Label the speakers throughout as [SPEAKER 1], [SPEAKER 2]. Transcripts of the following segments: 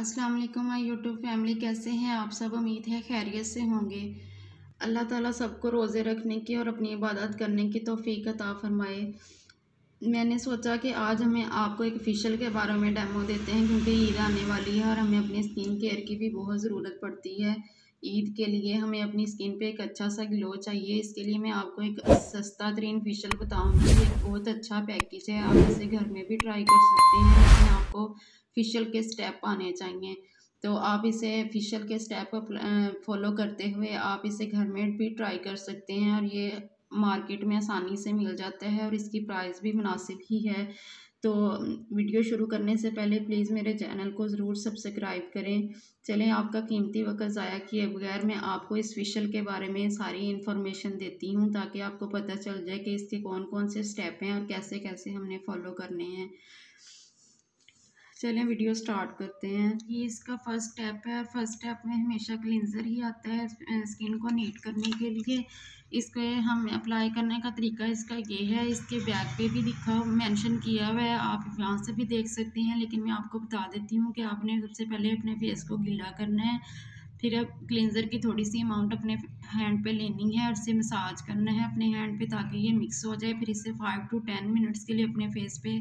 [SPEAKER 1] अस्सलाम वालेकुम, my YouTube family कैसे हैं? आप सब उम्मीद है खैरियत से होंगे। अल्लाह ताला सबको रोज़े रखने की और अपनी इबादत करने की तोफ़ी अता फरमाए। मैंने सोचा कि आज हमें आपको एक फ़िशल के बारे में डेमो देते हैं, क्योंकि ईद आने वाली है और हमें अपनी स्किन केयर की भी बहुत ज़रूरत पड़ती है। ईद के लिए हमें अपनी स्किन पे एक अच्छा सा ग्लो चाहिए। इसके लिए मैं आपको एक सस्ता तरीन फेशियल बताऊँगी। एक बहुत अच्छा पैकेज है, आप इसे घर में भी ट्राई कर सकते हैं। आपको फिशल के स्टेप आने चाहिए। तो आप इसे फिशल के स्टेप फॉलो करते हुए आप इसे घर में भी ट्राई कर सकते हैं और ये मार्केट में आसानी से मिल जाता है और इसकी प्राइस भी मुनासिब ही है। तो वीडियो शुरू करने से पहले प्लीज़ मेरे चैनल को ज़रूर सब्सक्राइब करें। चलें, आपका कीमती वक्त ज़ाया किए बगैर मैं आपको इस फिशल के बारे में सारी इन्फॉर्मेशन देती हूँ ताकि आपको पता चल जाए कि इसके कौन कौन से स्टेप हैं और कैसे कैसे हमने फॉलो करने हैं। चलें, वीडियो स्टार्ट करते हैं। ये इसका फ़र्स्ट स्टेप है फ़र्स्ट स्टेप में हमेशा क्लिनज़र ही आता है स्किन को नीट करने के लिए। इसके हम अप्लाई करने का तरीका इसका ये है, इसके बैक पे भी दिखा मेंशन किया हुआ है, आप यहाँ से भी देख सकते हैं, लेकिन मैं आपको बता देती हूँ कि आपने सबसे पहले अपने फेस को गीला करना है। फिर अब क्लिनज़र की थोड़ी सी अमाउंट अपने हैंड पे लेनी है और इसे मसाज करना है अपने हैंड पे ताकि ये मिक्स हो जाए। फिर इसे फाइव टू टेन मिनट्स के लिए अपने फेस पे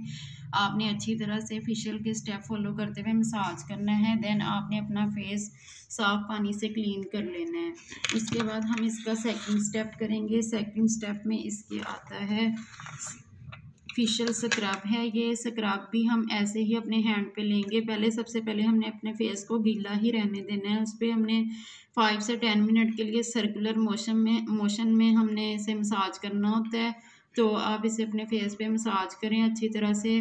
[SPEAKER 1] आपने अच्छी तरह से फेशियल के स्टेप फॉलो करते हुए मसाज करना है। देन आपने अपना फेस साफ़ पानी से क्लीन कर लेना है। उसके बाद हम इसका सेकंड स्टेप करेंगे। सेकंड स्टेप में इसके आता है फिशल स्क्रब है, ये स्क्रब भी हम ऐसे ही अपने हैंड पे लेंगे। पहले, सबसे पहले हमने अपने फेस को गीला ही रहने देना है। उस पर हमने फाइव से टेन मिनट के लिए सर्कुलर मोशन में मोशन में हमने इसे मसाज करना होता है। तो आप इसे अपने फेस पे मसाज करें, अच्छी तरह से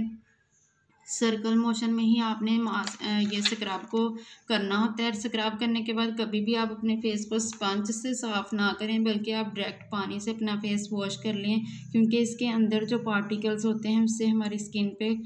[SPEAKER 1] सर्कल मोशन में ही आपने ये स्क्रब को करना होता है। स्क्रब करने के बाद कभी भी आप अपने फेस को स्पंज से साफ़ ना करें बल्कि आप डायरेक्ट पानी से अपना फेस वॉश कर लें क्योंकि इसके अंदर जो पार्टिकल्स होते हैं उससे हमारी स्किन पे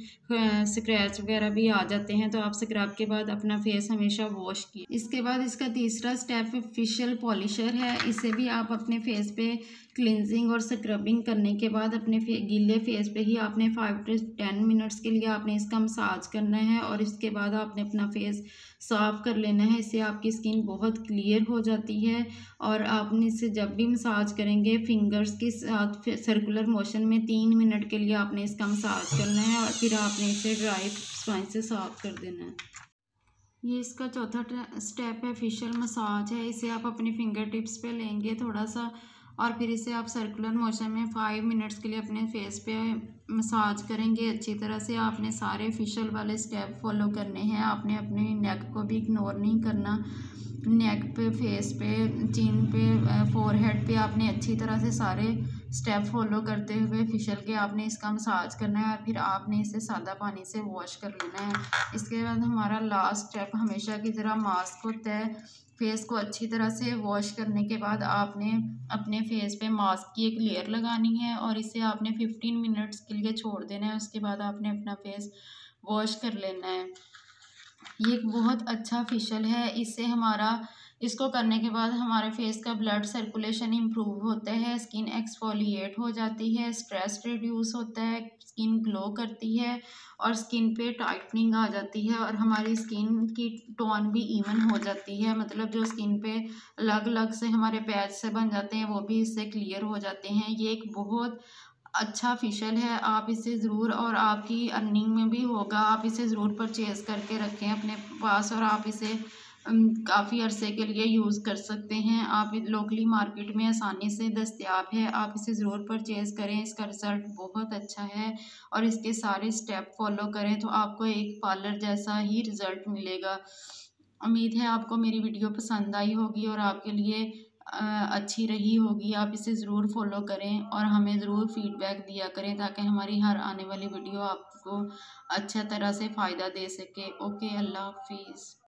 [SPEAKER 1] स्क्रैच वगैरह भी आ जाते हैं। तो आप स्क्रब के बाद अपना फेस हमेशा वॉश किए। इसके बाद इसका तीसरा स्टेप फिशल पॉलिशर है। इसे भी आप अपने फेस पे क्लिनजिंग और स्क्रबिंग करने के बाद अपने फे, गीले फेस पे ही आपने फाइव टू टेन मिनट्स के लिए आपने इसका मसाज करना है और इसके बाद आपने अपना फेस साफ़ कर लेना है, इससे आपकी स्किन बहुत क्लियर हो जाती है और आपने इसे जब भी मसाज करेंगे फिंगर्स के साथ सर्कुलर मोशन में तीन मिनट के लिए आपने इसका मसाज करना है और फिर आपने इसे ड्राई स्पाइन से साफ़ कर देना है। ये इसका चौथा स्टेप है फेशियल मसाज है। इसे आप अपने फिंगर टिप्स पे लेंगे, थोड़ा सा और फिर इसे आप सर्कुलर मोशन में फाइव मिनट्स के लिए अपने फेस पे मसाज करेंगे। अच्छी तरह से आपने सारे फिशल वाले स्टेप फॉलो करने हैं। आपने अपने नेक को भी इग्नोर नहीं करना। नेक पे फेस पे चिन पे फोरहेड पे आपने अच्छी तरह से सारे स्टेप फॉलो करते हुए फिशल के आपने इसका मसाज करना है और फिर आपने इसे सादा पानी से वॉश कर लेना है। इसके बाद हमारा लास्ट स्टेप हमेशा की तरह मास्क होता है फेस को अच्छी तरह से वॉश करने के बाद आपने अपने फेस पे मास्क की एक लेयर लगानी है और इसे आपने फिफ्टीन मिनट्स के लिए छोड़ देना है। उसके बाद आपने अपना फेस वॉश कर लेना है। ये एक बहुत अच्छा फेशियल है। इससे हमारा, इसको करने के बाद हमारे फेस का ब्लड सर्कुलेशन इम्प्रूव होता है स्किन एक्सफोलिएट हो जाती है स्ट्रेस रिड्यूस होता है स्किन ग्लो करती है और स्किन पे टाइटनिंग आ जाती है और हमारी स्किन की टोन भी इवन हो जाती है। मतलब जो स्किन पे अलग अलग से हमारे पैच से बन जाते हैं, वो भी इससे क्लियर हो जाते हैं। ये एक बहुत अच्छा फ़िशल है, आप इसे ज़रूर और आपकी अर्निंग में भी होगा। आप इसे ज़रूर परचेज़ करके रखें अपने पास और आप इसे काफ़ी अरसे के लिए यूज़ कर सकते हैं। आप लोकली मार्केट में आसानी से दस्तियाब है, आप इसे ज़रूर परचेज़ करें। इसका रिज़ल्ट बहुत अच्छा है और इसके सारे स्टेप फॉलो करें तो आपको एक पार्लर जैसा ही रिज़ल्ट मिलेगा। उम्मीद है आपको मेरी वीडियो पसंद आई होगी और आपके लिए अच्छी रही होगी, आप इसे ज़रूर फॉलो करें और हमें ज़रूर फीडबैक दिया करें ताकि हमारी हर आने वाली वीडियो आपको अच्छा तरह से फ़ायदा दे सके। ओके अल्लाह हाफिज़।